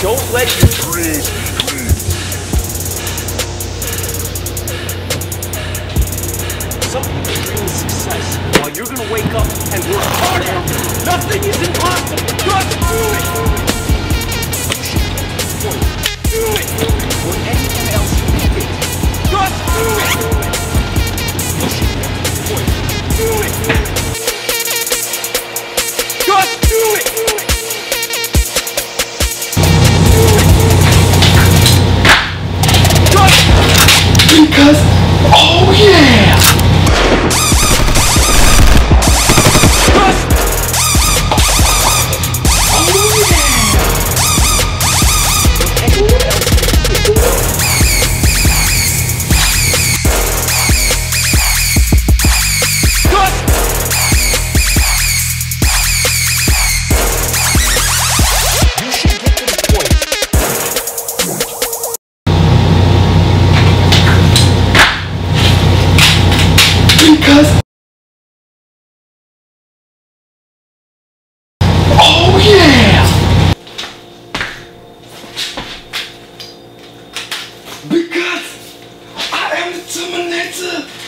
Don't let your dreams. Some people dream of success while you're gonna wake up and work harder. Nothing is impossible. Just do it. Because, oh yeah! Because, oh yeah! Because I am the Terminator!